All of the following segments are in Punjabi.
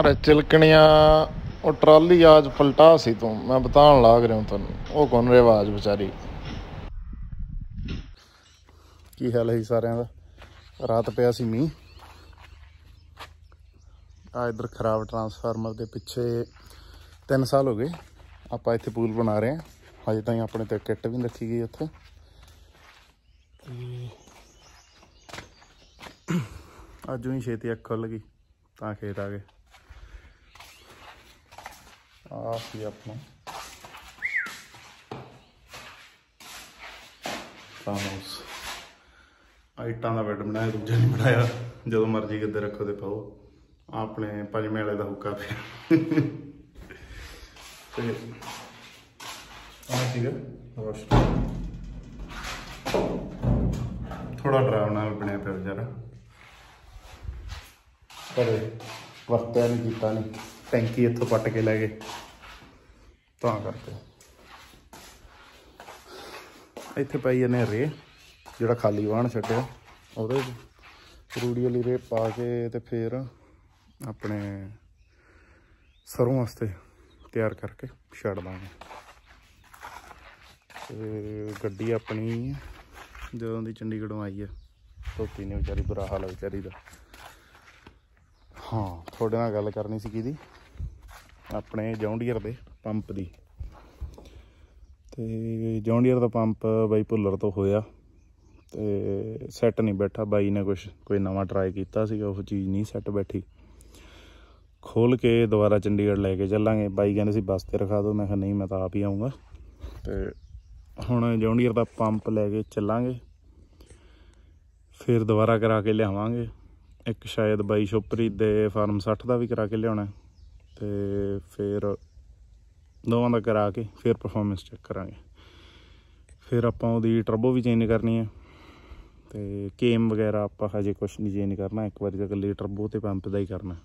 ਅਰੇ ਚਿਲਕਣੀਆਂ ਉਹ ਟਰਾਲੀ ਆਜ ਪਲਟਾ ਸੀ ਤੂੰ, ਮੈਂ ਬਤਾਉਣ ਲੱਗ ਰਿਹਾ ਤੁਹਾਨੂੰ ਉਹ ਕੌਣ ਰਿਵਾਜ ਵਿਚਾਰੀ? ਕੀ ਹਾਲ ਹੈ ਸਾਰਿਆਂ ਦਾ? ਰਾਤ ਪਿਆ ਸੀ ਮੀਂਹ। ਆ ਇਧਰ ਖਰਾਬ ਟਰਾਂਸਫਾਰਮਰ ਦੇ ਪਿੱਛੇ 3 ਸਾਲ ਹੋ ਗਏ, ਆਪਾਂ ਇੱਥੇ ਪੂਲ ਬਣਾ ਰਹੇ ਹਾਂ। ਹਜੇ ਤਾਈਂ ਆਪਣੇ ਤੇ ਕਿੱਟ ਵੀ ਨੀ ਰੱਖੀ ਗਈ ਉੱਥੇ। ਅੱਜ ਵੀ ਛੇਤੀ ਅੱਖ ਖੁੱਲ ਗਈ, ਤਾਂ ਖੇਤ ਆ ਗਏ। ਆ ਸੀ ਆਪਣਾ ਆਈਟਾਂ ਦਾ ਬੈੱਡ ਬਣਾਇਆ, ਦੂਜਾ ਨਹੀਂ ਬਣਾਇਆ। ਜਦੋਂ ਮਰਜ਼ੀ ਕਿੱਦੇ ਰੱਖੋ ਤੇ ਪਾਓ। ਆਪਣੇ ਪੰਜਵੇਂ ਵਾਲੇ ਦਾ ਹੁੱਕਾ ਪਿਆ। ਤੇ ਆ ਸੀਗਾ ਰੋਸ਼ ਥੋੜਾ ਡਰਾਵਣਾ ਵੀ ਬਣਿਆ ਪਿਆ ਵਿਚਾਰਾ ਪਰ ਵਰਤਿਆ ਨਹੀਂ, ਕੀਤਾ ਨਹੀਂ। ਟੈਂਕੀ ਇੱਥੋਂ ਪੱਟ ਕੇ ਲੈ ਗਏ। ਤਾਂ ਕਰਕੇ। ਇੱਥੇ ਪਈ ਇਹਨੇ ਰੇ, ਜਿਹੜਾ ਖਾਲੀ ਵਾਹਣ ਛੱਡਿਆ, ਉਹਦੇ ਰੂੜੀ ਵਾਲੀ ਰੇ ਪਾ ਕੇ ਤੇ ਫਿਰ ਆਪਣੇ ਸਰੋਂ ਵਾਸਤੇ ਤਿਆਰ ਕਰਕੇ ਛੱਡ ਦਾਂਗੇ। ਤੇ ਗੱਡੀ ਆਪਣੀ ਜਦੋਂ ਦੀ ਚੰਡੀਗੜ੍ਹੋਂ ਆਈ ਹੈ ਧੋਤੀ ਨੇ ਵਿਚਾਰੀ, ਬੁਰਾ ਹਾਲ ਹੈ ਵਿਚਾਰੀ ਦਾ। ਹਾਂ, ਤੁਹਾਡੇ ਨਾਲ ਗੱਲ ਕਰਨੀ ਸੀ ਕਿਹਦੀ? ਆਪਣੇ ਜੌਂਡੀਅਰ ਦੇ। ਪੰਪ ਦੀ। ਤੇ ਜੌਂਡੀਅਰ ਦਾ ਪੰਪ ਬਾਈ ਭੁੱਲਰ ਤੋਂ ਹੋਇਆ ਤੇ ਸੈੱਟ ਨਹੀਂ ਬੈਠਾ। ਬਾਈ ਨੇ ਕੁਝ ਕੋਈ ਨਵਾਂ ਟਰਾਈ ਕੀਤਾ ਸੀਗਾ, ਉਹ ਚੀਜ਼ ਨਹੀਂ ਸੈੱਟ ਬੈਠੀ। ਖੋਲ ਕੇ ਦੁਬਾਰਾ ਚੰਡੀਗੜ੍ਹ ਲੈ ਕੇ ਚੱਲਾਂਗੇ। ਬਾਈ ਕਹਿੰਦੇ ਸੀ, ਬੱਸ ਤੇ ਰਖਾ ਦਿਓ ਮੈਂ ਕਿਹਾ, ਨਹੀਂ, ਮੈਂ ਤਾਂ ਆਪ ਹੀ ਆਉਂਗਾ ਤੇ ਹੁਣ ਜੌਂਡੀਅਰ ਦਾ ਪੰਪ ਲੈ ਕੇ ਚੱਲਾਂਗੇ। ਫਿਰ ਦੁਬਾਰਾ ਕਰਾ ਕੇ ਲਿਆਵਾਂਗੇ। ਇੱਕ ਸ਼ਾਇਦ ਬਾਈ ਸ਼ੋਪਰੀ ਦੇ ਫਾਰਮ 60 ਦਾ ਵੀ ਕਰਾ ਕੇ ਲਿਆਉਣਾ ਤੇ ਫਿਰ ਦੋਵਾਂ ਦਾ ਕਰਾ ਕੇ ਫਿਰ ਪਰਫਾਰਮੈਂਸ ਚੈੱਕ ਕਰਾਂਗੇ। ਫਿਰ ਆਪਾਂ ਉਹਦੀ ਟਰਬੋ ਵੀ ਚੇਂਜ ਕਰਨੀ ਹੈ। ਤੇ ਕੇਮ ਵਗੈਰਾ ਆਪਾਂ ਹਜੇ ਕੁਝ ਨਹੀਂ ਚੇਂਜ ਕਰਨਾ, ਇੱਕ ਵਾਰੀ ਤਾਂ ਇਕੱਲੀ ਟਰਬੋ ਤੇ ਪੰਪ ਦਾ ਹੀ ਕਰਨਾ।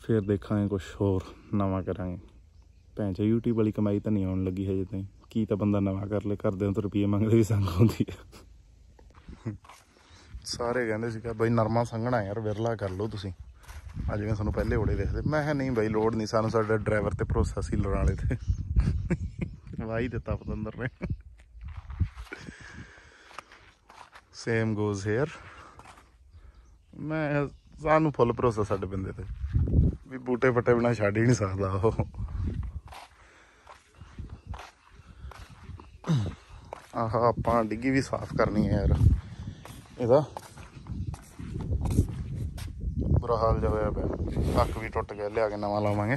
ਫਿਰ ਦੇਖਾਂਗੇ ਕੁਝ ਹੋਰ ਨਵਾਂ ਕਰਾਂਗੇ। ਭੈਣ ਚਾ YouTube ਵਾਲੀ ਕਮਾਈ ਤਾਂ ਨਹੀਂ ਆਉਣ ਲੱਗੀ ਹਜੇ ਤਾਈਂ। ਕੀ ਤਾਂ ਬੰਦਾ ਨਵਾਂ ਕਰ ਲੇ, ਘਰਦਿਆਂ ਤੋਂ ਰੁਪਏ ਮੰਗਦੇ ਵੀ ਸੰਗ ਹੁੰਦੀ ਹੈ ਸਾਰੇ ਕਹਿੰਦੇ ਸੀਗਾ, ਬਈ ਨਰਮਾ ਸੰਘਣਾ ਯਾਰ, ਵਿਰਲਾ ਕਰ ਲਓ ਤੁਸੀਂ। ਆ ਜਿਵੇਂ ਸਾਨੂੰ ਪਹਿਲੇ ਓੜੇ ਦੇਖਦੇ। ਮੈਂ ਕਿਹਾ ਨਹੀਂ ਬਾਈ ਲੋਡ ਨਹੀਂ, ਸਾਨੂੰ ਸਾਡੇ ਡਰਾਈਵਰ ਤੇ ਭਰੋਸਾ ਸੀ ਲੜਾਂ ਵਾਲੇ ਤੇ। ਵਾਹੀ ਦਿੱਤਾ ਪਤੰਦਰ ਨੇ। ਸੇਮ ਗੋਜ਼ ਹੇਅਰ ਮੈਂ ਸਾਨੂੰ ਫੁੱਲ ਭਰੋਸਾ ਸਾਡੇ ਬੰਦੇ ਤੇ। ਵੀ ਬੂਟੇ ਫੱਟੇ ਬਿਨਾ ਛੱਡ ਹੀ ਨਹੀਂ ਸਕਦਾ ਉਹ। ਆਹ, ਆਪਾਂ ਡਿੱਗੀ ਵੀ ਸਾਫ਼ ਕਰਨੀ ਹੈ ਯਾਰ। ਇਹਦਾ ਬੁਰਾ ਹਾਲ ਜਿਹਾ ਹੋਇਆ ਪਿਆ। ਟੱਕ ਵੀ ਟੁੱਟ ਗਿਆ, ਲਿਆ ਕੇ ਨਵਾਂ ਲਾਵਾਂਗੇ।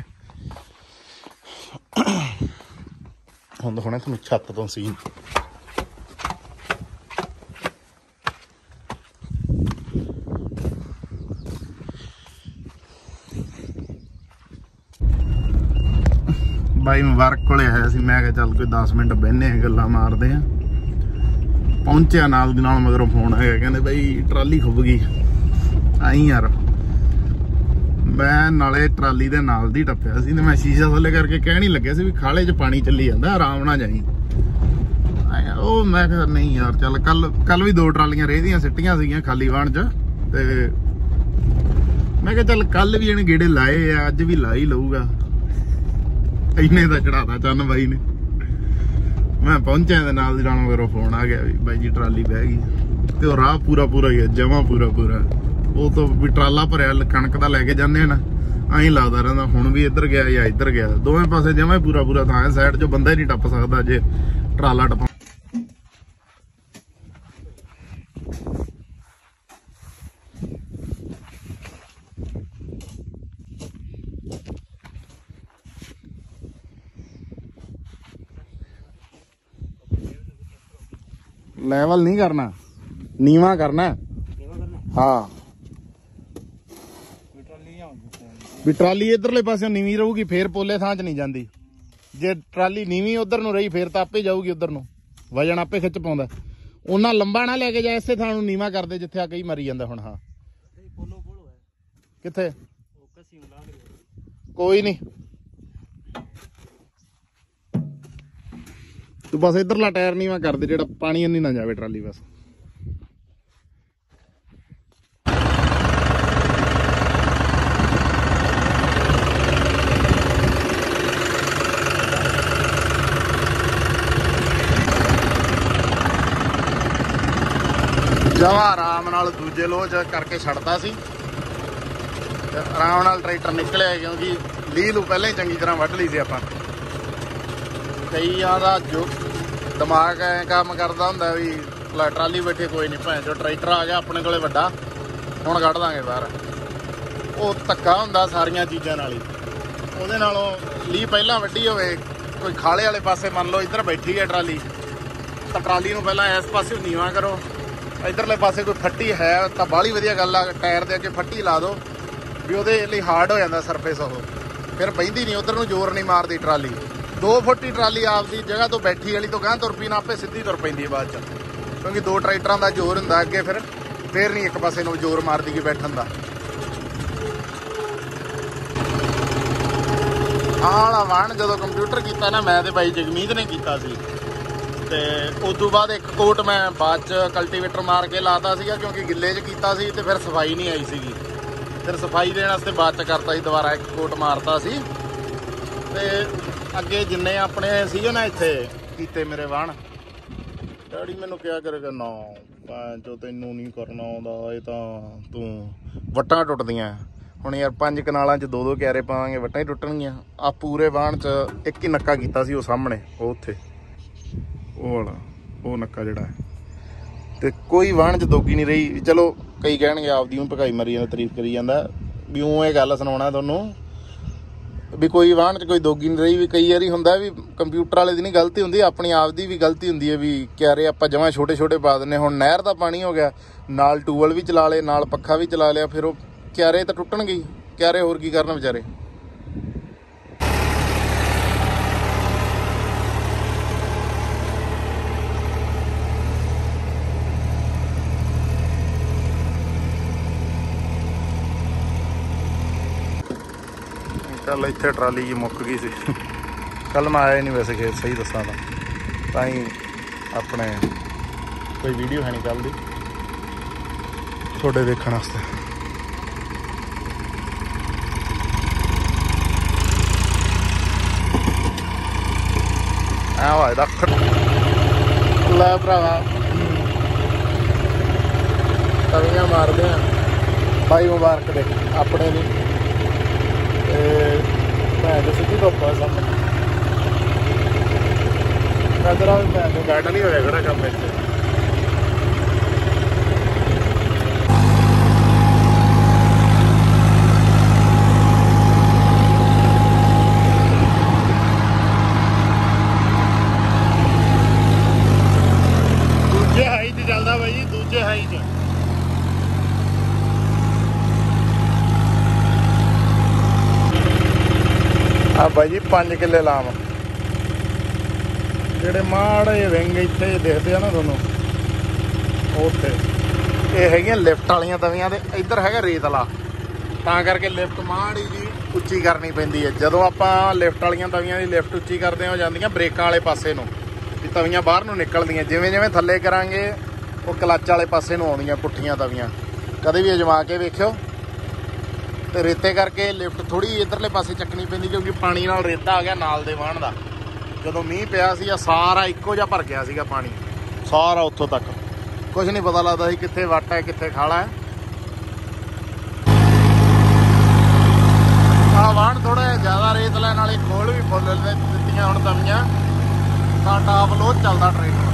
ਹੁਣ ਹੁਣੇ ਤੁਹਾਨੂੰ ਛੱਤ ਤੋਂ ਸੀਨ ਬਾਈ ਮੁਬਾਰਕ ਕੋਲੇ ਆਇਆ ਸੀ, ਮੈਂ ਕਿਹਾ ਚੱਲ ਕੋਈ 10 ਮਿੰਟ ਬਹਿਨੇ ਆ ਗੱਲਾਂ ਮਾਰਦੇ ਆ ਪਹੁੰਚਿਆ ਨਾਲ ਦੀ ਨਾਲ ਮਗਰੋਂ ਫੋਨ ਆਇਆ ਕਹਿੰਦੇ ਬਾਈ ਟਰਾਲੀ ਖੁੱਬ ਗਈ। ਆਈ ਯਾਰ। ਮੈਂ ਨਾਲੇ ਟਰਾਲੀ ਦੇ ਨਾਲ ਦੀ ਟੱਪਿਆ ਸੀ ਤੇ ਮੈਂ ਸ਼ੀਸ਼ਾ ਥੱਲੇ ਕਰਕੇ ਕਹਿ ਨਹੀਂ ਲੱਗਿਆ ਸੀ ਵੀ ਖਾਲੇ 'ਚ ਪਾਣੀ ਚੱਲੀ ਜਾਂਦਾ, ਆਰਾਮ ਨਾਲ ਜਾਈ। ਉਹ ਮੈਂ ਕਿਹਾ, ਨਹੀਂ ਯਾਰ, ਚੱਲ ਕੱਲ ਕੱਲ ਵੀ ਦੋ ਟਰਾਲੀਆਂ ਰੇਹਦੀਆਂ, ਸਿੱਟੀਆਂ ਸੀਗੀਆਂ ਖਾਲੀ ਵਾਣ 'ਚ ਤੇ ਮੈਂ ਕਿਹਾ, ਚੱਲ ਕੱਲ ਵੀ ਇਹਨੇ ਗੇੜੇ ਲਾਏ ਆ, ਅੱਜ ਵੀ ਲਾ ਹੀ ਲਊਗਾ। ਇੰਨੇ ਦਾ ਚੜਾਦਾ ਚੰਨ ਬਾਈ ਨੇ। ਮੈਂ ਪਹੁੰਚਿਆ ਤੇ ਨਾਲ ਦੀ ਨਾਲ ਮੇਰਾ ਫੋਨ ਆ ਗਿਆ ਵੀ ਬਾਈ ਜੀ, ਟਰਾਲੀ ਬਹਿ ਗਈ। ਤੇ ਉਹ ਰਾਹ ਪੂਰਾ ਪੂਰਾ ਹੀ ਜਮਾ ਪੂਰਾ ਪੂਰਾ ਉਹ ਤੋਂ ਵੀ ਟਰਾਲਾ ਭਰਿਆ ਕਣਕ ਦਾ ਲੈ ਕੇ ਜਾਂਦੇ ਆ ਐਂ ਲੱਗਦਾ ਰਹਿੰਦਾ, ਹੁਣ ਵੀ ਇੱਧਰ ਗਿਆ ਜਾਂ ਇੱਧਰ ਗਿਆ। ਦੋਵੇਂ ਪਾਸੇ ਜਮਾ ਪੂਰਾ ਪੂਰਾ ਥਾਂ ਹੈ ਸਾਈਡ 'ਚੋਂ ਬੰਦਾ ਹੀ ਨਹੀਂ ਟੱਪ ਸਕਦਾ ਜੇ ਟਰਾਲਾ ਟੱਪ ਲੈਵਲ ਨਹੀਂ ਕਰਨਾ। ਨੀਵਾ ਕਰਨਾ। ਹਾਂ। ਵੀ ਟਰਾਲੀ ਇਧਰਲੇ ਪਾਸੇ ਨੀਵੀਂ ਰਹੂਗੀ ਫੇਰ ਪੋਲੇ ਥਾਂ 'ਚ ਨਹੀਂ ਜਾਂਦੀ। ਜੇ ਟਰਾਲੀ ਨੀਵੀਂ ਉਧਰ ਨੂੰ ਰਹੀ ਫੇਰ ਤਾਂ ਆਪੇ ਜਾਊਗੀ ਉਧਰ ਨੂੰ। ਵਜਨ ਆਪੇ ਖਿੱਚ ਪਾਉਂਦਾ। ਉਹਨਾਂ ਲੰਬਾ ਨਾ ਲੈ ਕੇ ਜਾ ਇਸੇ ਥਾਂ ਨੂੰ ਨੀਵਾ ਕਰਦੇ ਜਿੱਥੇ ਆ ਕਈ ਮਰੀ ਜਾਂਦਾ ਹੁਣ ਹਾਂ। ਕਿੱਥੇ? ਕੋਈ ਨਹੀਂ। ਤੂੰ ਬਸ ਇਧਰਲਾ ਟਾਇਰ ਨੀਵਾ ਕਰ ਦੇ ਜਿਹੜਾ ਪਾਣੀ ਇੰਨੀ ਨਾ ਜਾਵੇ ਟਰਾਲੀ ਬਸ। ਜਵਾ ਆਰਾਮ ਨਾਲ ਦੂਜੇ ਲੋਹ ਕਰਕੇ ਛੱਡਦਾ ਸੀ। ਤੇ ਆਰਾਮ ਨਾਲ ਟਰੈਕਟਰ ਨਿਕਲਿਆ ਕਿਉਂਕਿ ਲੀਹ ਨੂੰ ਪਹਿਲਾਂ ਹੀ ਚੰਗੀ ਤਰ੍ਹਾਂ ਵੱਢ ਲਈ ਸੀ ਆਪਾਂ। ਕਈ ਦਾ ਜੋ ਦਿਮਾਗ ਐ ਕੰਮ ਕਰਦਾ ਹੁੰਦਾ ਵੀ ਟਰਾਲੀ ਬੈਠੇ ਕੋਈ ਨਹੀਂ ਭੈਣ ਜੋ ਟਰੈਕਟਰ ਆ ਗਿਆ ਆਪਣੇ ਕੋਲੇ ਵੱਡਾ, ਹੁਣ ਕੱਢ ਦਾਂਗੇ ਬਾਹਰ। ਉਹ ਧੱਕਾ ਹੁੰਦਾ ਸਾਰੀਆਂ ਚੀਜ਼ਾਂ ਨਾਲ ਹੀ। ਉਹਦੇ ਨਾਲੋਂ ਲੀਹ ਪਹਿਲਾਂ ਵੱਡੀ ਹੋਵੇ, ਕੋਈ ਖਾਲੇ ਵਾਲੇ ਪਾਸੇ ਮੰਨ ਲਓ ਇੱਧਰ ਬੈਠੀ ਹੈ ਟਰਾਲੀ, ਤਾਂ ਟਰਾਲੀ ਨੂੰ ਪਹਿਲਾਂ ਇਸ ਪਾਸੇ ਨੀਵਾ ਕਰੋ। ਇਧਰਲੇ ਪਾਸੇ ਕੋਈ ਫੱਟੀ ਹੈ ਤਾਂ ਬਾਹਲੀ ਵਧੀਆ ਗੱਲ ਆ, ਟਾਇਰ ਦੇ ਅੱਗੇ ਫੱਟੀ ਲਾ ਦਿਓ ਵੀ ਉਹਦੇ ਲਈ ਹਾਰਡ ਹੋ ਜਾਂਦਾ ਸਰਫੇਸ ਉਹ। ਫਿਰ ਬੈਂਦੀ ਨਹੀਂ, ਉਧਰ ਨੂੰ ਜ਼ੋਰ ਨਹੀਂ ਮਾਰਦੀ ਟਰਾਲੀ। 2 ਫੁੱਟੀ ਟਰਾਲੀ ਆਪਦੀ ਜਗ੍ਹਾ ਤੋਂ ਬੈਠੀ ਵਾਲੀ ਤੋਂ ਗਾਂ ਤੁਰ ਪਈ, ਨਾ ਆਪੇ ਸਿੱਧੀ ਤੁਰ ਪੈਂਦੀ ਹੈ ਬਾਅਦ ਚ। ਕਿਉਂਕਿ ਦੋ ਟਰੈਕਟਰਾਂ ਦਾ ਜ਼ੋਰ ਹੁੰਦਾ ਅੱਗੇ ਫਿਰ, ਫੇਰ ਨਹੀਂ ਇੱਕ ਪਾਸੇ ਨੂੰ ਜ਼ੋਰ ਮਾਰਦੀ ਕਿ ਬੈਠਣ ਦਾ। ਆਲਾ ਵਾਣ ਜਦੋਂ ਕੰਪਿਊਟਰ ਕੀਤਾ ਨਾ, ਮੈਂ ਤੇ ਬਾਈ ਜਗਮੀਤ ਨੇ ਕੀਤਾ ਸੀ। ਤੇ ਉਸ ਤੋਂ ਬਾਅਦ ਇੱਕ ਕੋਟ ਮੈਂ ਬਾਅਦ ਚ ਕਲਟੀਵੇਟਰ ਮਾਰ ਕੇ ਲਾਤਾ ਸੀਗਾ ਕਿਉਂਕਿ ਗਿੱਲੇ 'ਚ ਕੀਤਾ ਸੀ ਤੇ ਫਿਰ ਸਫ਼ਾਈ ਨਹੀਂ ਆਈ ਸੀਗੀ। ਫਿਰ ਸਫ਼ਾਈ ਦੇਣ ਵਾਸਤੇ ਬਾਅਦ ਚ ਕਰਤਾ ਸੀ, ਦੁਬਾਰਾ ਇੱਕ ਕੋਟ ਮਾਰਤਾ ਸੀ। ਤੇ ਅੱਗੇ ਜਿੰਨੇ ਆਪਣੇ ਸੀਗੇ ਨਾ ਇੱਥੇ, ਕੀਤੇ ਮੇਰੇ ਵਾਣ ਡੈਡੀ ਮੈਨੂੰ ਕਿਹਾ ਕਰੇਗਾ ਨਾ ਭਾਂ ਜੋ ਤੈਨੂੰ ਨਹੀਂ ਕਰਨਾ ਆਉਂਦਾ, ਇਹ ਤਾਂ ਤੂੰ ਵਟਾਂ ਟੁੱਟਦੀਆਂ। ਹੁਣ ਯਾਰ ਪੰਜ ਕਨਾਲਾਂ 'ਚ ਦੋ ਦੋ ਕਿਆਰੇ ਪਾਵਾਂਗੇ, ਵਟਾਂ ਹੀ ਟੁੱਟਣਗੀਆਂ। ਆ ਪੂਰੇ ਵਾਹਣ 'ਚ ਇੱਕ ਹੀ ਨੱਕਾ ਕੀਤਾ ਸੀ ਉਹ ਸਾਹਮਣੇ, ਉਹ ਉੱਥੇ। ਉਹ ਵਾਲਾ, ਉਹ ਨੱਕਾ ਜਿਹੜਾ ਹੈ। ਤੇ ਕੋਈ ਵਾਹਣ 'ਚ ਦੋਗੀ ਨਹੀਂ ਰਹੀ। ਚਲੋ, ਕਈ ਕਹਿਣਗੇ ਆਪਦੀ ਨੂੰ ਭਕਾਈ ਮਰੀ ਜਾਂਦਾ, ਤਾਰੀਫ ਕਰੀ ਜਾਂਦਾ। ਵੀ ਉਹ ਇਹ ਗੱਲ ਸੁਣਾਉਣਾ ਤੁਹਾਨੂੰ ਵੀ ਕੋਈ ਵਾਹਣ 'ਚ ਕੋਈ ਦੋਗੀ ਨਹੀਂ ਰਹੀ। ਵੀ ਕਈ ਵਾਰੀ ਹੁੰਦਾ ਵੀ ਕੰਪਿਊਟਰ ਵਾਲੇ ਦੀ ਨਹੀਂ ਗਲਤੀ ਹੁੰਦੀ, ਆਪਣੀ ਆਪ ਦੀ ਵੀ ਗਲਤੀ ਹੁੰਦੀ ਹੈ ਵੀ ਕਿਆਰੇ ਆਪਾਂ ਜਮਾਂ ਛੋਟੇ ਛੋਟੇ ਪਾ ਦਿੰਨੇ ਹੁਣ ਨਹਿਰ ਦਾ ਪਾਣੀ ਹੋ ਗਿਆ, ਨਾਲ ਟੂਵਲ ਵੀ ਚਲਾ ਲਏ, ਨਾਲ ਪੱਖਾ ਵੀ ਚਲਾ ਲਿਆ, ਫਿਰ ਉਹ ਕਿਆਰੇ ਤਾਂ ਟੁੱਟਣਗੇ ਕਿਆਰੇ ਹੋਰ ਕੀ ਕਰਨ ਵਿਚਾਰੇ? ਕੱਲ ਇੱਥੇ ਟਰਾਲੀ ਜੀ ਮੁੱਕ ਗਈ ਸੀ। ਕੱਲ ਮੈਂ ਆਇਆ ਨਹੀਂ ਵੈਸੇ ਖੇਤ ਸਹੀ ਦੱਸਾਂ ਤਾਂ। ਤਾਂ ਹੀ ਆਪਣੇ ਕੋਈ ਵੀਡੀਓ ਹੈ ਨਹੀਂ ਕੱਲ ਦੀ ਤੁਹਾਡੇ ਦੇਖਣ ਵਾਸਤੇ। ਆ ਵਾ ਇਹਦਾ ਲੈ ਭਰਾਵਾ। ਤਵੀਆਂ ਮਾਰਦੇ ਆ। ਭਾਈ ਮੁਬਾਰਕ ਦੇ। ਆਪਣੇ ਲਈ ਤੇ ਮੈਂ ਤਾਂ ਸਿੱਧੀ ਧੁੱਪ ਆ ਸਾਹਮਣੇ ਕਦਰਾ ਵੀ ਮੈਂ ਨੂੰ ਗਾਰਡਨ ਨਹੀਂ ਹੋਇਆ ਕਿਹੜਾ ਕੰਮ ਇੱਥੇ ਦੂਜੇ ਹਾਈ 'ਚ ਚੱਲਦਾ ਬਾਈ ਜੀ ਦੂਜੇ ਹਾਈ 'ਚ ਆ ਬਾਈ ਜੀ 5 ਕਿੱਲੇ ਲਾਮ। ਜਿਹੜੇ ਮਾੜੇ ਵਿੰਗ ਇੱਥੇ ਦਿਖਦੇ ਆ ਨਾ ਤੁਹਾਨੂੰ ਉਹ ਉੱਥੇ। ਇਹ ਹੈਗੀਆਂ ਲਿਫਟ ਵਾਲੀਆਂ ਤਵੀਆਂ ਤੇ ਇੱਧਰ ਹੈਗਾ ਰੇਤ ਵਾਲਾ ਤਾਂ ਕਰਕੇ ਲਿਫਟ ਮਾੜੀ ਜੀ ਉੱਚੀ ਕਰਨੀ ਪੈਂਦੀ ਹੈ। ਜਦੋਂ ਆਪਾਂ ਲਿਫਟ ਵਾਲੀਆਂ ਤਵੀਆਂ ਦੀ ਲਿਫਟ ਉੱਚੀ ਕਰਦੇ ਹੋ ਜਾਂਦੀਆਂ ਬ੍ਰੇਕਾਂ ਵਾਲੇ ਪਾਸੇ ਨੂੰ। ਵੀ ਤਵੀਆਂ ਬਾਹਰ ਨੂੰ ਨਿਕਲਦੀਆਂ। ਜਿਵੇਂ ਜਿਵੇਂ ਥੱਲੇ ਕਰਾਂਗੇ, ਉਹ ਕਲੱਚ ਵਾਲੇ ਪਾਸੇ ਨੂੰ ਆਉਂਦੀਆਂ ਪੁੱਠੀਆਂ ਤਵੀਆਂ। ਕਦੇ ਵੀ ਅਜਮਾ ਕੇ ਵੇਖਿਓ। ਤੇ ਰੇਤੇ ਕਰਕੇ ਲਿਫਟ ਥੋੜੀ ਇਧਰਲੇ ਪਾਸੇ ਚੱਕਣੀ ਪੈਂਦੀ ਕਿਉਂਕਿ ਪਾਣੀ ਨਾਲ ਰੇਤਾ ਆ ਗਿਆ ਨਾਲ ਦੇ ਵਾਹਣ ਦਾ। ਜਦੋਂ ਮੀਂਹ ਪਿਆ ਸੀ ਆ ਸਾਰਾ ਇੱਕੋ ਜਿਹਾ ਭਰ ਗਿਆ ਸੀਗਾ ਪਾਣੀ। ਸਾਰਾ ਉੱਥੋਂ ਤੱਕ। ਕੁਝ ਨਹੀਂ ਪਤਾ ਲੱਗਦਾ ਸੀ ਕਿੱਥੇ ਵੱਟ ਹੈ, ਕਿੱਥੇ ਖਾਲਾ ਹੈ। ਆ ਵਾਹਣ ਥੋੜਾ ਜ਼ਿਆਦਾ ਰੇਤ ਲੈਣ ਵਾਲੇ ਖੋਲ ਵੀ ਫੁੱਲ ਦਿੱਤੀਆਂ ਹੁਣ ਤਵੀਆਂ ਤਾਂ ਟਾਪ ਲੋ ਚੱਲਦਾ ਟ੍ਰੇਨ।